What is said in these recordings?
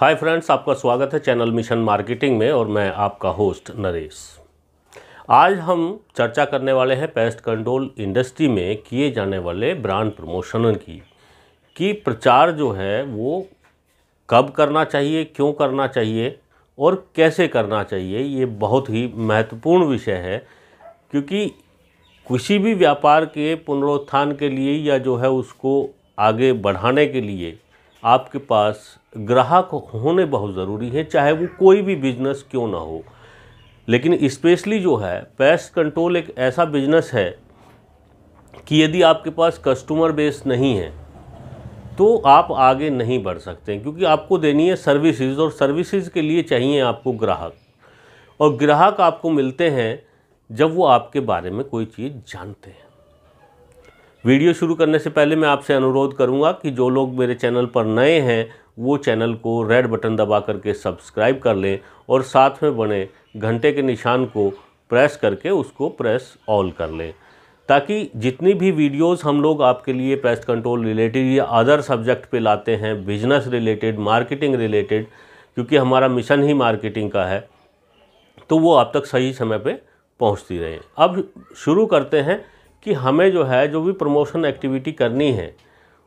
Hi friends, आपका स्वागत है चैनल मिशन मार्केटिंग में और मैं आपका होस्ट नरेश। आज हम चर्चा करने वाले हैं पेस्ट कंट्रोल इंडस्ट्री में किए जाने वाले ब्रांड प्रमोशन की। कि प्रचार जो है, वो कब करना चाहिए, क्यों करना चाहिए और कैसे करना चाहिए, ये बहुत ही महत्वपूर्ण विषय है। क्योंकि किसी भी व्यापार के पुनरुत्थान के लिए या जो है उसको आगे बढ़ाने के लिए आपके पास ग्राहक होने बहुत ज़रूरी है, चाहे वो कोई भी बिज़नेस क्यों ना हो। लेकिन स्पेशली जो है पेस्ट कंट्रोल एक ऐसा बिज़नेस है कि यदि आपके पास कस्टमर बेस नहीं है तो आप आगे नहीं बढ़ सकते क्योंकि आपको देनी है सर्विसेज़ और सर्विसेज़ के लिए चाहिए आपको ग्राहक। और ग्राहक आपको मिलते हैं जब वो आपके बारे में कोई चीज़ जानते हैं। वीडियो शुरू करने से पहले मैं आपसे अनुरोध करूँगा कि जो लोग मेरे चैनल पर नए हैं, वो चैनल को रेड बटन दबा करके सब्सक्राइब कर लें और साथ में बने घंटे के निशान को प्रेस करके उसको प्रेस ऑल कर लें। ताकि जितनी भी वीडियोस हम लोग आपके लिए पेस्ट कंट्रोल रिलेटेड या अदर सब्जेक्ट पे लाते हैं, बिज़नेस रिलेटेड, मार्केटिंग रिलेटेड, क्योंकि हमारा मिशन ही मार्केटिंग का है तो वो आप तक सही समय पे पहुँचती रहे। अब शुरू करते हैं कि हमें जो है, जो भी प्रमोशन एक्टिविटी करनी है,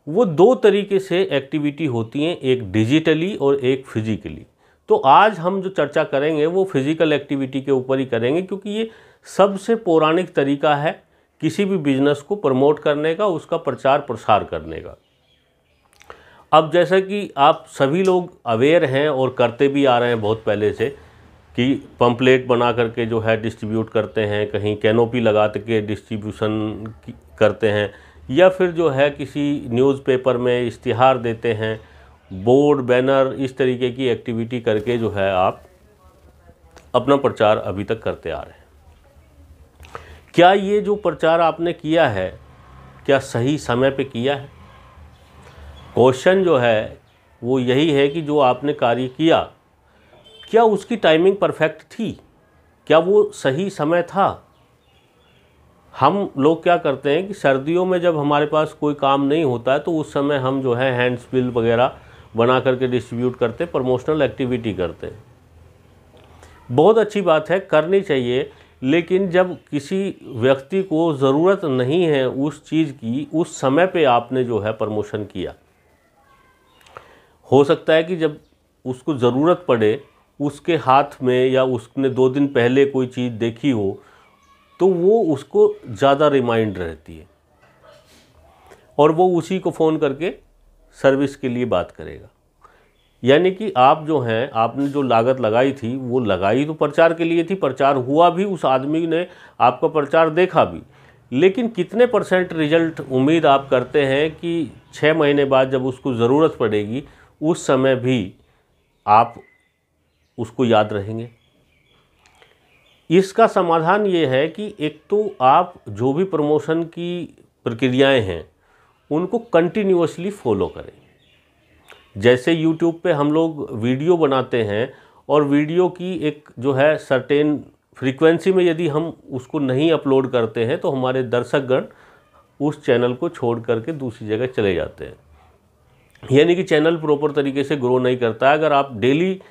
वो दो तरीके से एक्टिविटी होती हैं, एक डिजिटली और एक फिजिकली तो आज हम जो चर्चा करेंगे, वो फ़िज़िकल एक्टिविटी के ऊपर ही करेंगे, क्योंकि ये सबसे पौराणिक तरीका है किसी भी बिज़नेस को प्रमोट करने का, उसका प्रचार प्रसार करने का। अब जैसा कि आप सभी लोग अवेयर हैं और करते भी आ रहे हैं बहुत पहले से कि पंपलेट बना करके जो है डिस्ट्रीब्यूट करते हैं, कहीं कैनोपी लगा के डिस्ट्रीब्यूशन करते हैं, या फिर जो है किसी न्यूज़पेपर में इश्तिहार देते हैं, बोर्ड, बैनर, इस तरीके की एक्टिविटी करके जो है आप अपना प्रचार अभी तक करते आ रहे हैं। क्या ये जो प्रचार आपने किया है, क्या सही समय पे किया है? क्वेश्चन जो है, वो यही है कि जो आपने कार्य किया क्या उसकी टाइमिंग परफेक्ट थी? क्या वो सही समय था? हम लोग क्या करते हैं कि सर्दियों में जब हमारे पास कोई काम नहीं होता है तो उस समय हम जो है हैंड्स बिल वगैरह बना करके डिस्ट्रीब्यूट करते प्रमोशनल एक्टिविटी करते। बहुत अच्छी बात है, करनी चाहिए, लेकिन जब किसी व्यक्ति को ज़रूरत नहीं है उस चीज़ की, उस समय पे आपने जो है प्रमोशन किया। हो सकता है कि जब उसको ज़रूरत पड़े उसके हाथ में या उसने दो दिन पहले कोई चीज़ देखी हो तो वो उसको ज़्यादा रिमाइंड रहती है। और वो उसी को फ़ोन करके सर्विस के लिए बात करेगा। यानी कि आप जो हैं, आपने जो लागत लगाई थी, वो लगाई तो प्रचार के लिए थी, प्रचार हुआ भी, उस आदमी ने आपका प्रचार देखा भी। लेकिन कितने परसेंट रिज़ल्ट उम्मीद आप करते हैं कि छः महीने बाद जब उसको ज़रूरत पड़ेगी, उस समय भी आप उसको याद रहेंगे। इसका समाधान ये है कि एक तो आप जो भी प्रमोशन की प्रक्रियाएँ हैं, उनको कंटिन्यूसली फॉलो करें। जैसे यूट्यूब पे हम लोग वीडियो बनाते हैं और वीडियो की एक जो है सर्टेन फ्रीक्वेंसी में यदि हम उसको नहीं अपलोड करते हैं तो हमारे दर्शकगण उस चैनल को छोड़ करके दूसरी जगह चले जाते हैं। यानी कि चैनल प्रॉपर तरीके से ग्रो नहीं करता। है अगर आप डेली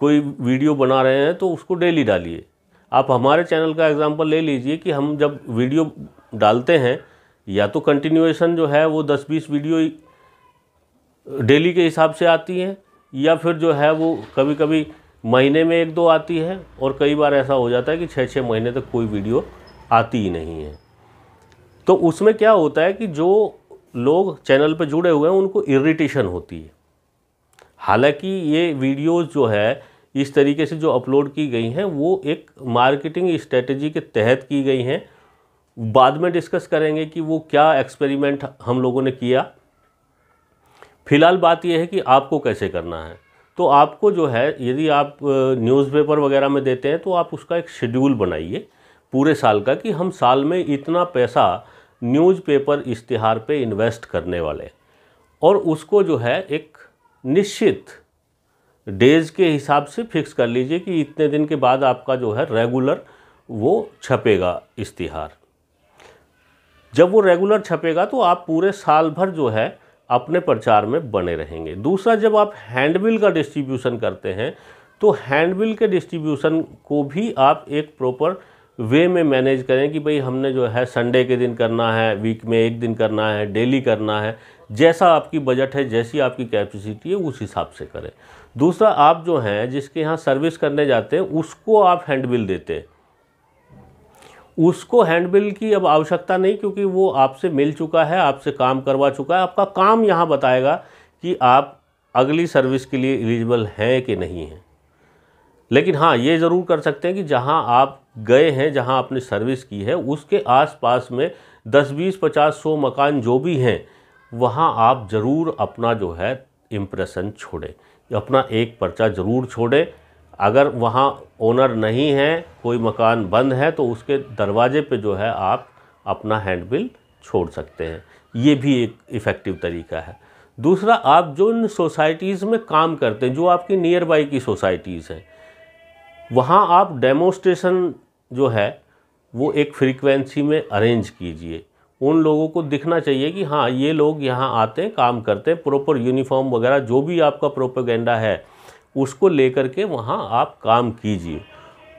कोई वीडियो बना रहे हैं तो उसको डेली डालिए। आप हमारे चैनल का एग्जांपल ले लीजिए कि हम जब वीडियो डालते हैं, या तो कंटिन्यूएशन जो है वो 10-20 वीडियो डेली के हिसाब से आती है, या फिर जो है वो कभी कभी महीने में एक दो आती है, और कई बार ऐसा हो जाता है कि छः छः महीने तक कोई वीडियो आती ही नहीं है। तो उसमें क्या होता है कि जो लोग चैनल पर जुड़े हुए हैं, उनको इरिटेशन होती है। हालाँकि ये वीडियोस जो है इस तरीके से जो अपलोड की गई हैं, वो एक मार्केटिंग स्ट्रेटजी के तहत की गई हैं। बाद में डिस्कस करेंगे कि वो क्या एक्सपेरिमेंट हम लोगों ने किया। फ़िलहाल बात यह है कि आपको कैसे करना है। तो आपको जो है, यदि आप न्यूज़पेपर वगैरह में देते हैं तो आप उसका एक शेड्यूल बनाइए पूरे साल का कि हम साल में इतना पैसा न्यूज़पेपर इश्तिहार पे इन्वेस्ट करने वाले और उसको जो है, एक निश्चित डेज़ के हिसाब से फिक्स कर लीजिए कि इतने दिन के बाद आपका जो है रेगुलर वो छपेगा इश्तिहार। जब वो रेगुलर छपेगा तो आप पूरे साल भर जो है अपने प्रचार में बने रहेंगे। दूसरा, जब आप हैंडबिल का डिस्ट्रीब्यूशन करते हैं तो हैंडबिल के डिस्ट्रीब्यूशन को भी आप एक प्रॉपर वे में मैनेज करें कि भाई हमने जो है संडे के दिन करना है, वीक में एक दिन करना है, डेली करना है। जैसा आपकी बजट है, जैसी आपकी कैपेसिटी है, उस हिसाब से करें। दूसरा, आप जो हैं, जिसके यहाँ सर्विस करने जाते हैं, उसको आप हैंडबिल देते हैं। उसको हैंडबिल की अब आवश्यकता नहीं, क्योंकि वो आपसे मिल चुका है, आपसे काम करवा चुका है। आपका काम यहाँ बताएगा कि आप अगली सर्विस के लिए एलिजिबल हैं कि नहीं हैं। लेकिन हाँ ये ज़रूर कर सकते हैं कि जहाँ आप गए हैं, जहाँ आपने सर्विस की है, उसके आसपास में 10 बीस, पचास, सौ मकान जो भी हैं वहाँ आप ज़रूर अपना जो है इम्प्रेशन छोड़ें। अपना एक पर्चा ज़रूर छोड़ें। अगर वहाँ ओनर नहीं है, कोई मकान बंद है तो उसके दरवाजे पे जो है आप अपना हैंडबिल छोड़ सकते हैं। ये भी एक इफ़ेक्टिव तरीका है। दूसरा, आप जो इन सोसाइटीज़ में काम करते हैं, जो आपकी नियर बाई की सोसाइटीज़ हैं, वहाँ आप डेमोस्ट्रेशन जो है, वो एक फ्रीक्वेंसी में अरेंज कीजिए। उन लोगों को दिखना चाहिए कि हाँ ये लोग यहाँ आते, काम करते प्रॉपर यूनिफॉर्म वगैरह, जो भी आपका प्रोपेगेंडा है, उसको लेकर के वहाँ आप काम कीजिए।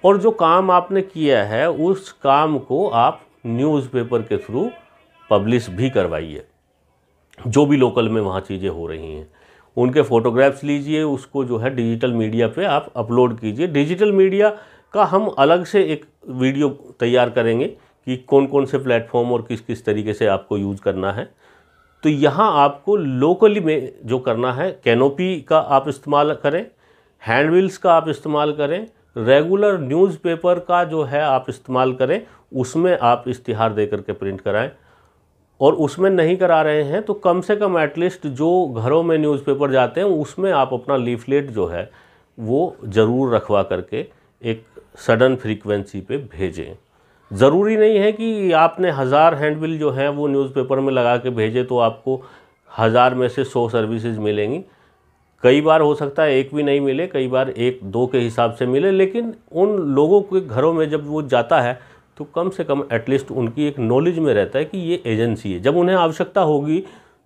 और जो काम आपने किया है, उस काम को आप न्यूज़पेपर के थ्रू पब्लिश भी करवाइए। जो भी लोकल में वहाँ चीज़ें हो रही हैं, उनके फ़ोटोग्राफ्स लीजिए, उसको जो है डिजिटल मीडिया पे आप अपलोड कीजिए। डिजिटल मीडिया का हम अलग से एक वीडियो तैयार करेंगे। कि कौन कौन से प्लेटफॉर्म और किस किस तरीके से आपको यूज़ करना है। तो यहाँ आपको लोकली में जो करना है कैनोपी का आप इस्तेमाल करें हैंडविल्स का आप इस्तेमाल करें रेगुलर न्यूज़पेपर का जो है आप इस्तेमाल करें, उसमें आप इश्तिहार दे करके प्रिंट कराएँ। और उसमें नहीं करा रहे हैं तो कम से कम एटलीस्ट जो घरों में न्यूज़पेपर जाते हैं, उसमें आप अपना लीफलेट जो है, वो ज़रूर रखवा करके एक सडन फ्रीक्वेंसी पे भेजें। ज़रूरी नहीं है कि आपने हज़ार हैंडबिल जो हैं वो न्यूज़पेपर में लगा के भेजे तो आपको हज़ार में से सौ सर्विसेज़ मिलेंगी। कई बार हो सकता है एक भी नहीं मिले, कई बार एक, दो के हिसाब से मिले, लेकिन उन लोगों के घरों में जब वो जाता है तो कम से कम एटलीस्ट उनकी एक नॉलेज में रहता है कि ये एजेंसी है। जब उन्हें आवश्यकता होगी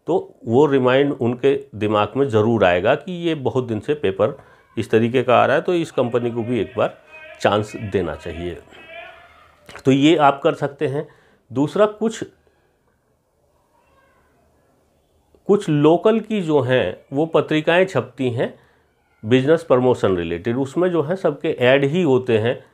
तो वो रिमाइंड उनके दिमाग में ज़रूर आएगा कि ये बहुत दिन से पेपर इस तरीके का आ रहा है तो इस कंपनी को भी एक बार चांस देना चाहिए। तो ये आप कर सकते हैं। दूसरा, कुछ कुछ लोकल की जो हैं, वो पत्रिकाएँ छपती हैं, बिज़नेस प्रमोशन रिलेटेड। उसमें जो है, सबके ऐड ही होते हैं।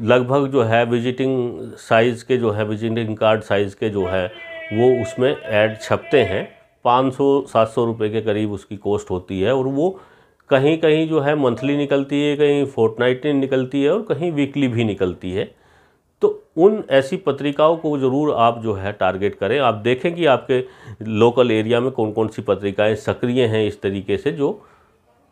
लगभग जो है, विजिटिंग साइज़ के जो है, विजिटिंग कार्ड साइज़ के जो है, वो उसमें ऐड छपते हैं। पाँच सौ, सात सौ रुपये के करीब उसकी कॉस्ट होती है और वो कहीं कहीं जो है, मंथली निकलती है, कहीं फोर्टनाइटली निकलती है और कहीं वीकली भी निकलती है। तो उन ऐसी पत्रिकाओं को ज़रूर आप जो है टारगेट करें। आप देखें कि आपके लोकल एरिया में कौन कौन सी पत्रिकाएँ सक्रिय हैं इस तरीके से जो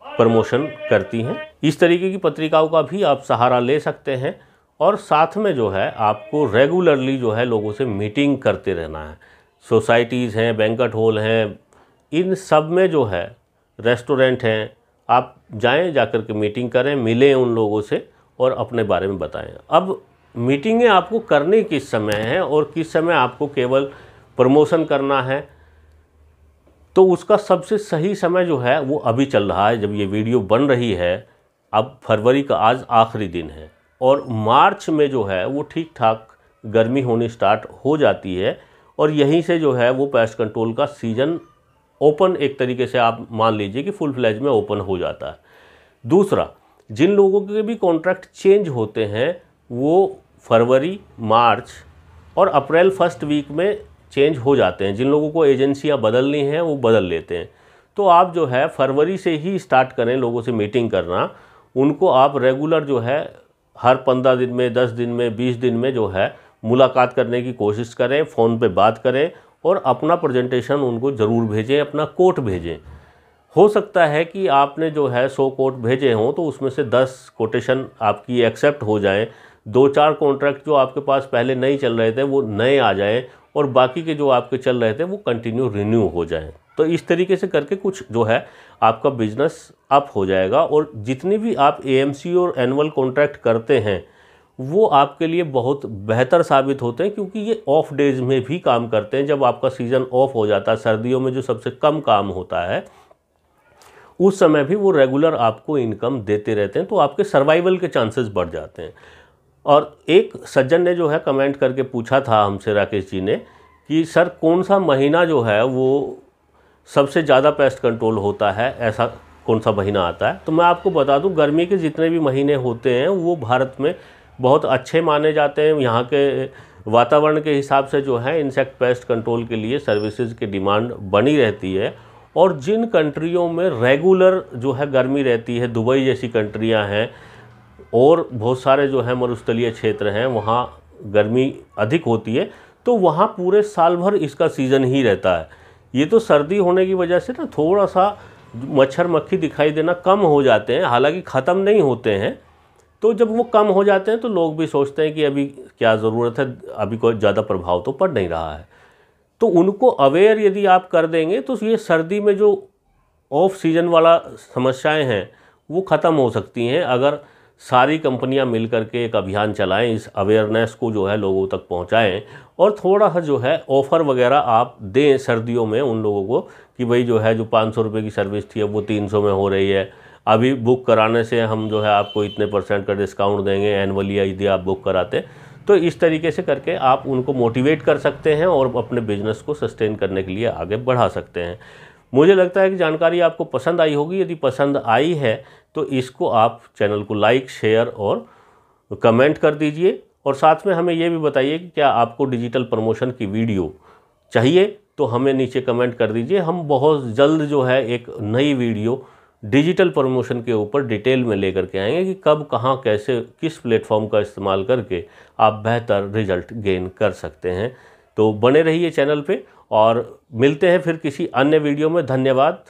प्रमोशन करती हैं। इस तरीके की पत्रिकाओं का भी आप सहारा ले सकते हैं और साथ में जो है आपको रेगुलरली जो है लोगों से मीटिंग करते रहना है। सोसाइटीज़ हैं बैंकट हॉल हैं, इन सब में जो है रेस्टोरेंट हैं, आप जाएँ, जाकर के मीटिंग करें, मिलें उन लोगों से और अपने बारे में बताएँ। अब मीटिंगें आपको करनी किस समय है और किस समय आपको केवल प्रमोशन करना है तो उसका सबसे सही समय जो है, वो अभी चल रहा है। जब ये वीडियो बन रही है, अब फरवरी का आज आखिरी दिन है और मार्च में जो है, वो ठीक ठाक गर्मी होनी स्टार्ट हो जाती है और यहीं से जो है, वो पेस्ट कंट्रोल का सीज़न ओपन एक तरीके से आप मान लीजिए कि फुल फ्लैज में ओपन हो जाता है। दूसरा, जिन लोगों के भी कॉन्ट्रैक्ट चेंज होते हैं वो फरवरी, मार्च और अप्रैल फ़र्स्ट वीक में चेंज हो जाते हैं। जिन लोगों को एजेंसियाँ बदलनी हैं, वो बदल लेते हैं। तो आप जो है, फरवरी से ही स्टार्ट करें लोगों से मीटिंग करना। उनको आप रेगुलर जो है, हर पंद्रह दिन में, दस दिन में, बीस दिन में जो है, मुलाकात करने की कोशिश करें, फ़ोन पे बात करें और अपना प्रेजेंटेशन उनको ज़रूर भेजें, अपना कोट भेजें। हो सकता है कि आपने जो है सौ कोट भेजे हों तो उसमें से दस कोटेशन आपकी एक्सेप्ट हो जाएँ। दो चार कॉन्ट्रैक्ट जो आपके पास पहले नहीं चल रहे थे, वो नए आ जाएँ और बाकी के जो आपके चल रहे थे, वो कंटिन्यू रिन्यू हो जाएँ। तो इस तरीके से करके कुछ जो है, आपका बिज़नेस अप हो जाएगा और जितनी भी आप ए और एनुअल कॉन्ट्रैक्ट करते हैं, वो आपके लिए बहुत बेहतर साबित होते हैं क्योंकि ये ऑफ़ डेज़ में भी काम करते हैं। जब आपका सीज़न ऑफ़ हो जाता है, सर्दियों में जो सबसे कम काम होता है, उस समय भी वो रेगुलर आपको इनकम देते रहते हैं तो आपके सर्वाइवल के चांसेस बढ़ जाते हैं। और एक सज्जन ने जो है कमेंट करके पूछा था हमसे, राकेश जी ने, कि सर कौन सा महीना जो है वो सबसे ज़्यादा पेस्ट कंट्रोल होता है? ऐसा कौन सा महीना आता है? तो मैं आपको बता दूँ, गर्मी के जितने भी महीने होते हैं, वो भारत में बहुत अच्छे माने जाते हैं। यहाँ के वातावरण के हिसाब से जो है इंसेक्ट पेस्ट कंट्रोल के लिए सर्विसेज़ की डिमांड बनी रहती है। और जिन कंट्रियों में रेगुलर जो है गर्मी रहती है, दुबई जैसी कंट्रियाँ हैं और बहुत सारे जो है मरुस्थलीय क्षेत्र हैं, वहाँ गर्मी अधिक होती है तो वहाँ पूरे साल भर इसका सीज़न ही रहता है। ये तो सर्दी होने की वजह से ना थोड़ा सा मच्छर मक्खी दिखाई देना कम हो जाते हैं, हालाँकि ख़त्म नहीं होते हैं तो जब वो कम हो जाते हैं तो लोग भी सोचते हैं कि अभी क्या ज़रूरत है, अभी कोई ज़्यादा प्रभाव तो पड़ नहीं रहा है। तो उनको अवेयर यदि आप कर देंगे तो ये सर्दी में जो ऑफ़ सीज़न वाला समस्याएँ हैं, वो ख़त्म हो सकती हैं, अगर सारी कंपनियाँ मिल करके एक अभियान चलाएँ, इस अवेयरनेस को जो है लोगों तक पहुंचाएँ और थोड़ा सा जो है ऑफ़र वगैरह आप दें सर्दियों में उन लोगों को कि भाई जो है जो पाँच सौ रुपये की सर्विस थी, अब वो तीन सौ में हो रही है। अभी बुक कराने से हम जो है आपको इतने परसेंट का डिस्काउंट देंगे एनअली यदि आप बुक कराते तो इस तरीके से करके आप उनको मोटिवेट कर सकते हैं और अपने बिज़नेस को सस्टेन करने के लिए आगे बढ़ा सकते हैं। मुझे लगता है कि जानकारी आपको पसंद आई होगी। यदि पसंद आई है तो इसको आप चैनल को लाइक, शेयर और कमेंट कर दीजिए। और साथ में हमें ये भी बताइए कि क्या आपको डिजिटल प्रमोशन की वीडियो चाहिए तो हमें नीचे कमेंट कर दीजिए। हम बहुत जल्द जो है एक नई वीडियो डिजिटल प्रमोशन के ऊपर डिटेल में लेकर के आएँगे कि कब, कहाँ, कैसे, किस प्लेटफॉर्म का इस्तेमाल करके आप बेहतर रिज़ल्ट गेन कर सकते हैं। तो बने रहिए चैनल पे और मिलते हैं फिर किसी अन्य वीडियो में। धन्यवाद।